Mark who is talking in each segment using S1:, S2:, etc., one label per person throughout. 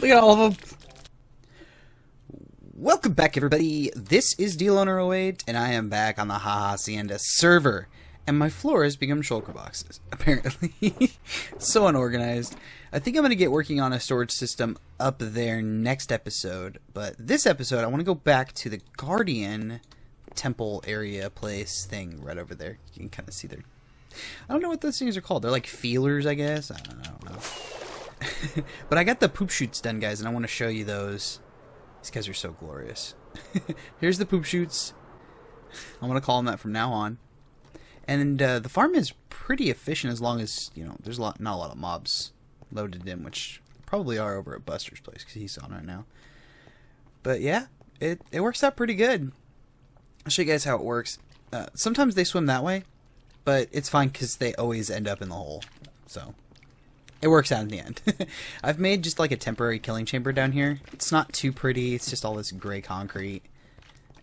S1: Look at all of them. Welcome back, everybody. This is DLoner08, and I am back on the Haha Hacienda server. And my floor has become shulker boxes, apparently. so unorganized. I think I'm going to get working on a storage system up there next episode. But this episode, I want to go back to the Guardian temple area place thing right over there. You can kind of see there. I don't know what those things are called. They're like feelers, I guess. I don't, I don't know. but I got the poop chutes done, guys, and I want to show you those. These guys are so glorious. Here's the poop chutes. I'm going to call them that from now on. And uh, the farm is pretty efficient as long as, you know, there's a lot, not a lot of mobs loaded in, which probably are over at Buster's place because he's on right now. But yeah, it, it works out pretty good. I'll show you guys how it works. Uh, sometimes they swim that way, but it's fine because they always end up in the hole. So it works out in the end. I've made just like a temporary killing chamber down here. It's not too pretty. It's just all this gray concrete.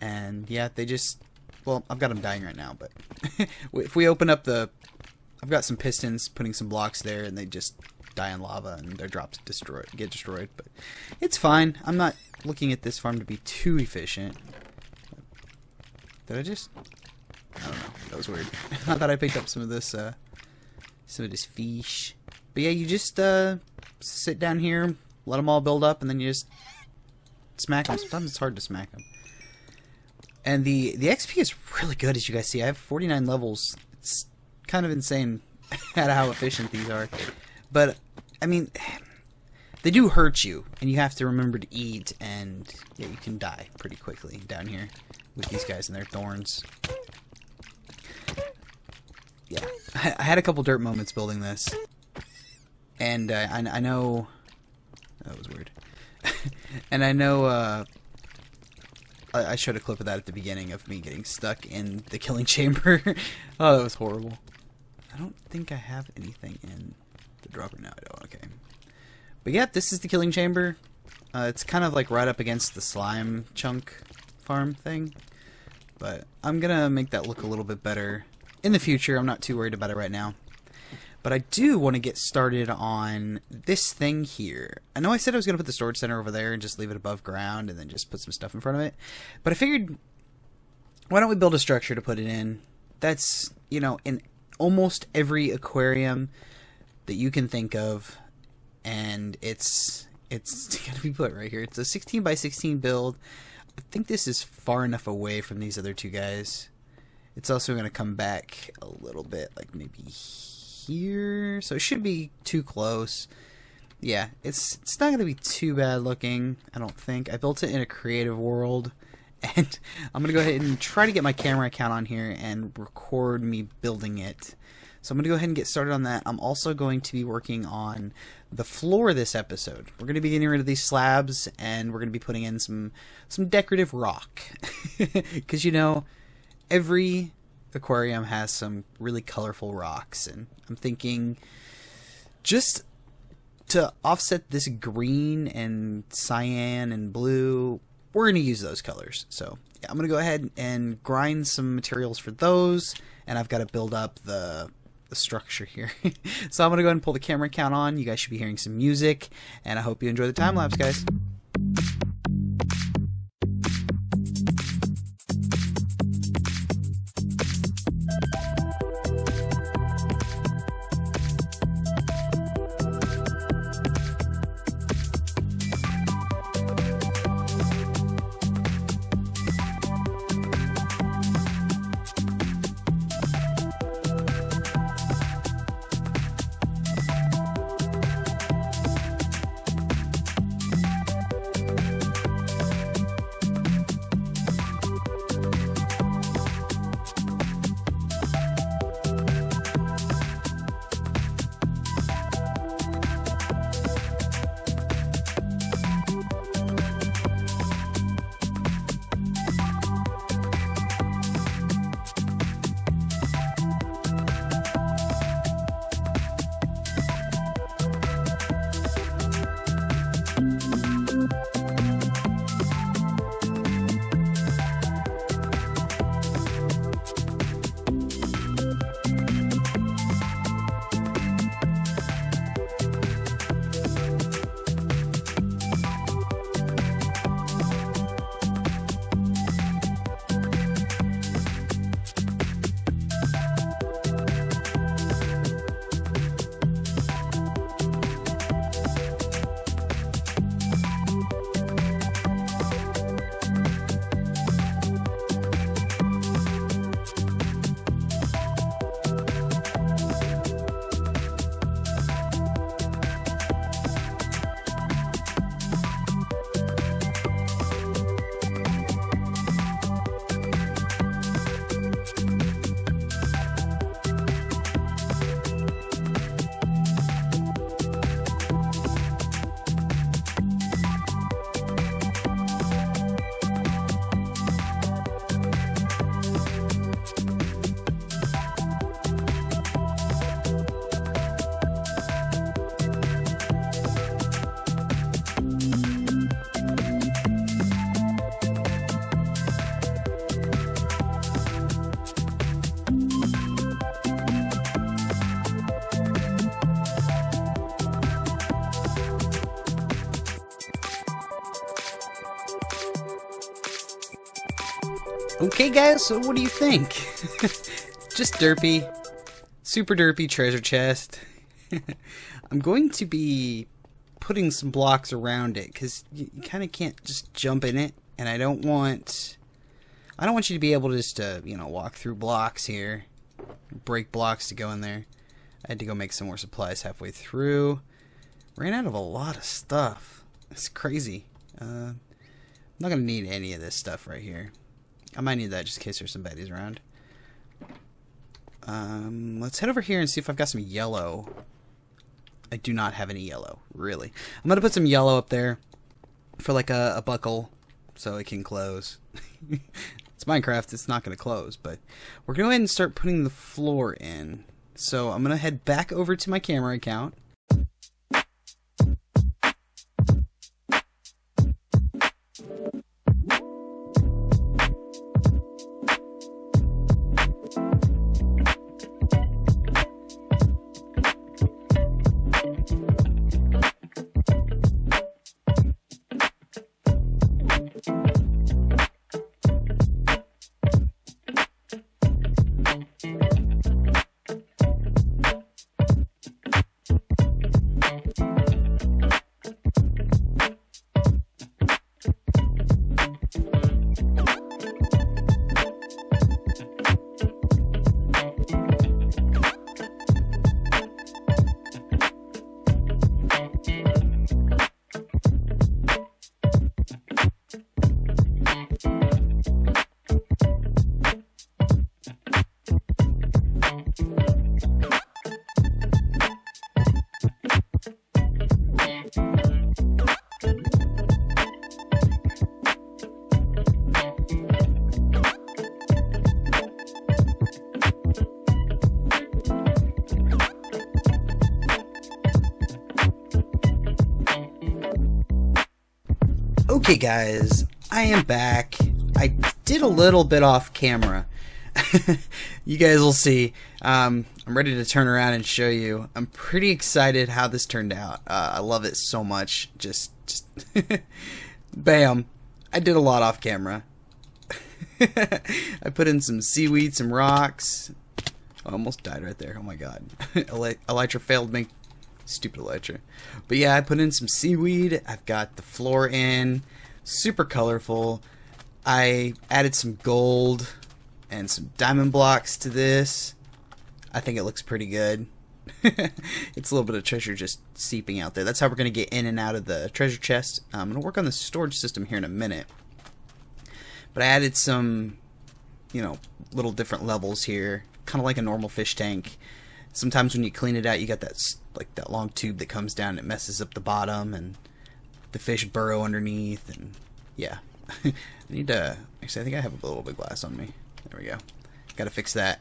S1: And yeah, they just well, I've got them dying right now, but if we open up the... I've got some pistons putting some blocks there, and they just die in lava, and their drops destroy, get destroyed. But it's fine. I'm not looking at this farm to be too efficient. Did I just... I don't know. That was weird. I thought I picked up some of this, uh, some of this fish. But yeah, you just, uh, sit down here, let them all build up, and then you just smack them. Sometimes it's hard to smack them. And the, the XP is really good, as you guys see. I have 49 levels. It's kind of insane at how efficient these are. But, I mean, they do hurt you, and you have to remember to eat, and yeah, you can die pretty quickly down here with these guys and their thorns. Yeah, I, I had a couple dirt moments building this, and uh, I, I know that was weird, and I know uh, I, I showed a clip of that at the beginning of me getting stuck in the killing chamber. oh, that was horrible. I don't think I have anything in the dropper now. Don't. Okay. But yeah, this is the killing chamber. Uh, it's kind of like right up against the slime chunk farm thing. But I'm gonna make that look a little bit better in the future. I'm not too worried about it right now. But I do want to get started on this thing here. I know I said I was going to put the storage center over there and just leave it above ground and then just put some stuff in front of it. But I figured, why don't we build a structure to put it in? That's, you know, in almost every aquarium that you can think of. And it's, it's going to be put right here. It's a 16 by 16 build. I think this is far enough away from these other two guys. It's also going to come back a little bit, like maybe here. So it should be too close. Yeah, it's it's not going to be too bad looking, I don't think. I built it in a creative world. And I'm going to go ahead and try to get my camera account on here and record me building it. So I'm going to go ahead and get started on that. I'm also going to be working on the floor this episode. We're going to be getting rid of these slabs and we're going to be putting in some some decorative rock. Cuz you know, every aquarium has some really colorful rocks and I'm thinking just to offset this green and cyan and blue, we're going to use those colors. So yeah, I'm going to go ahead and grind some materials for those and I've got to build up the the structure here. so I'm going to go ahead and pull the camera count on. You guys should be hearing some music and I hope you enjoy the time lapse guys. Okay, guys, so what do you think? Just derpy. Super derpy treasure chest. I'm going to be putting some blocks around it because you, you kind of can't just jump in it, and I don't want I don't want you to be able to just uh, you know walk through blocks here, break blocks to go in there. I had to go make some more supplies halfway through. Ran out of a lot of stuff. It's crazy. Uh, I'm not gonna need any of this stuff right here. I might need that just in case there's some baddies around. Um, let's head over here and see if I've got some yellow. I do not have any yellow, really. I'm gonna put some yellow up there for like a, a buckle so it can close. it's Minecraft, it's not gonna close, but we're gonna go ahead and start putting the floor in. So I'm gonna head back over to my camera account Okay, guys, I am back. I did a little bit off camera. you guys will see. Um, I'm ready to turn around and show you. I'm pretty excited how this turned out. Uh, I love it so much. Just, just, bam. I did a lot off camera. I put in some seaweed, some rocks. I almost died right there. Oh my god. Elytra failed me. Stupid Elytra. But yeah, I put in some seaweed. I've got the floor in. Super colorful. I added some gold and some diamond blocks to this. I think it looks pretty good. it's a little bit of treasure just seeping out there. That's how we're going to get in and out of the treasure chest. Uh, I'm going to work on the storage system here in a minute. But I added some, you know, little different levels here. Kind of like a normal fish tank sometimes when you clean it out, you got that like that long tube that comes down and it messes up the bottom, and the fish burrow underneath, and yeah. I need to. Actually, I think I have a little bit of glass on me. There we go. Got to fix that.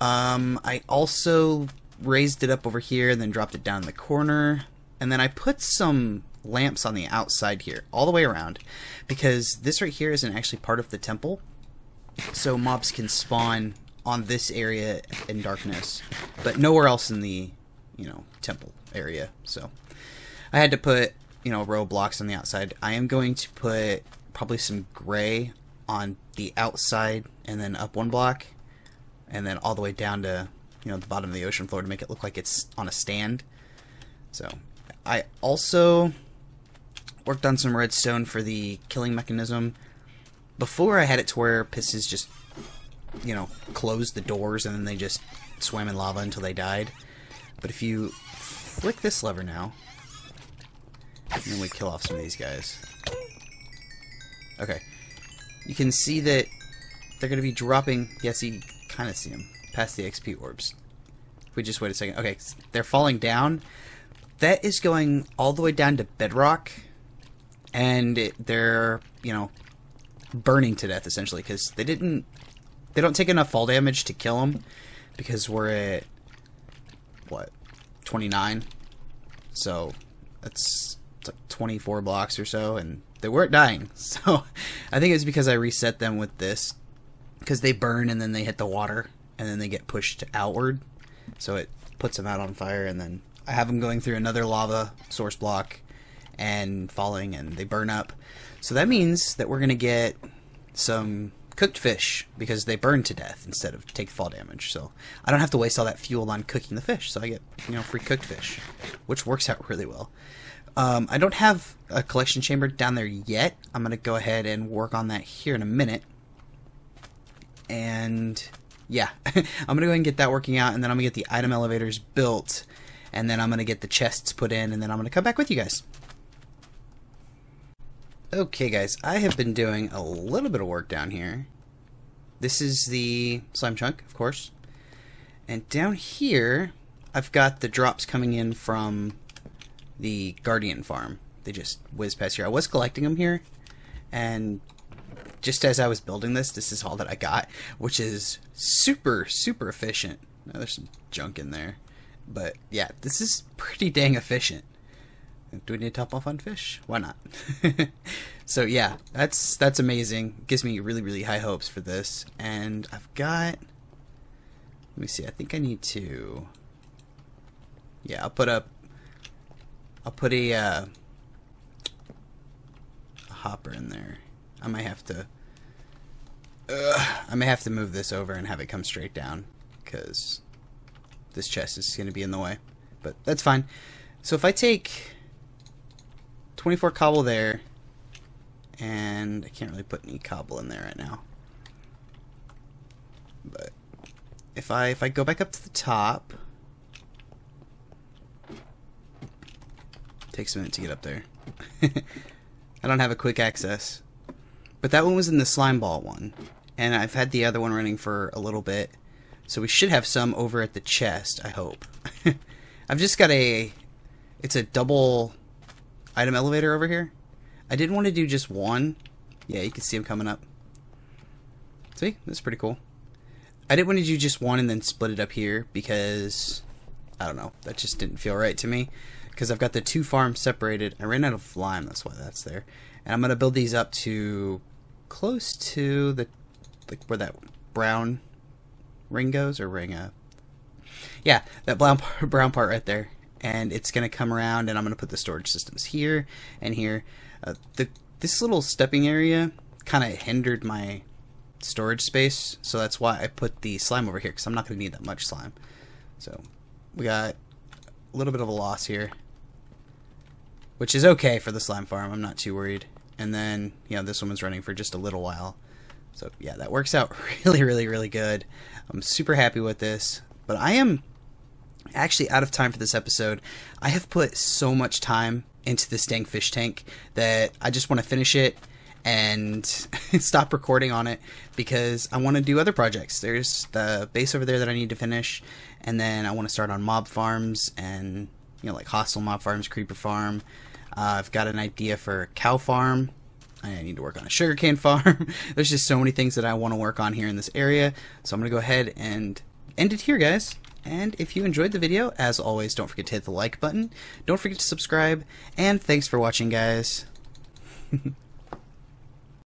S1: Um, I also raised it up over here and then dropped it down in the corner, and then I put some lamps on the outside here, all the way around, because this right here isn't actually part of the temple, so mobs can spawn on this area in darkness, but nowhere else in the, you know, temple area. So I had to put, you know, row blocks on the outside. I am going to put probably some gray on the outside and then up one block and then all the way down to, you know, the bottom of the ocean floor to make it look like it's on a stand. So I also worked on some redstone for the killing mechanism. Before I had it to where pistons just you know, closed the doors and then they just swam in lava until they died. But if you flick this lever now, then we kill off some of these guys. Okay. You can see that they're going to be dropping, yes, you kind of see them, past the XP orbs. If we just wait a second. Okay, they're falling down. That is going all the way down to bedrock, and it, they're, you know, burning to death, essentially, because they didn't they don't take enough fall damage to kill them because we're at what 29 so that's like 24 blocks or so and they weren't dying. So i think it's because i reset them with this because they burn and then they hit the water and then they get pushed outward. So it puts them out on fire and then i have them going through another lava source block and falling and they burn up. So that means that we're going to get some cooked fish because they burn to death instead of take fall damage. So I don't have to waste all that fuel on cooking the fish. So I get you know free cooked fish, which works out really well. Um, I don't have a collection chamber down there yet. I'm gonna go ahead and work on that here in a minute. And yeah, I'm gonna go ahead and get that working out, and then I'm gonna get the item elevators built, and then I'm gonna get the chests put in, and then I'm gonna come back with you guys. Okay guys, I have been doing a little bit of work down here. This is the slime chunk, of course. And down here, I've got the drops coming in from the Guardian farm. They just whiz past here. I was collecting them here, and just as I was building this, this is all that I got, which is super, super efficient. Now, there's some junk in there, but yeah, this is pretty dang efficient. Do we need to top off on fish? Why not? so yeah, that's that's amazing. Gives me really really high hopes for this. And I've got. Let me see. I think I need to. Yeah, I'll put up. I'll put a, uh, a hopper in there. I might have to. Uh, I may have to move this over and have it come straight down because this chest is going to be in the way. But that's fine. So if I take 24 cobble there. And I can't really put any cobble in there right now. But if I if I go back up to the top, takes a minute to get up there. I don't have a quick access. But that one was in the slime ball one. And I've had the other one running for a little bit. So we should have some over at the chest, I hope. I've just got a... It's a double item elevator over here. I didn't want to do just one. Yeah, you can see them coming up. See? That's pretty cool. I didn't want to do just one and then split it up here because, I don't know, that just didn't feel right to me. Because I've got the two farms separated. I ran out of lime, that's why that's there. And I'm going to build these up to close to the, like where that brown ring goes, or ring, yeah, that brown, brown part right there and it's going to come around and I'm going to put the storage systems here and here. Uh, the This little stepping area kind of hindered my storage space, so that's why I put the slime over here, because I'm not going to need that much slime. So we got a little bit of a loss here, which is okay for the slime farm. I'm not too worried. And then, you know, this one was running for just a little while. So yeah, that works out really, really, really good. I'm super happy with this. But I am actually out of time for this episode. I have put so much time into this dang fish tank that I just want to finish it and stop recording on it because I want to do other projects. There's the base over there that I need to finish, and then I want to start on mob farms and you know like hostile mob farms, creeper farm. Uh, I've got an idea for a cow farm. I need to work on a sugarcane farm. There's just so many things that I want to work on here in this area. So I'm going to go ahead and end it here, guys. And if you enjoyed the video, as always, don't forget to hit the like button. Don't forget to subscribe. And thanks for watching, guys.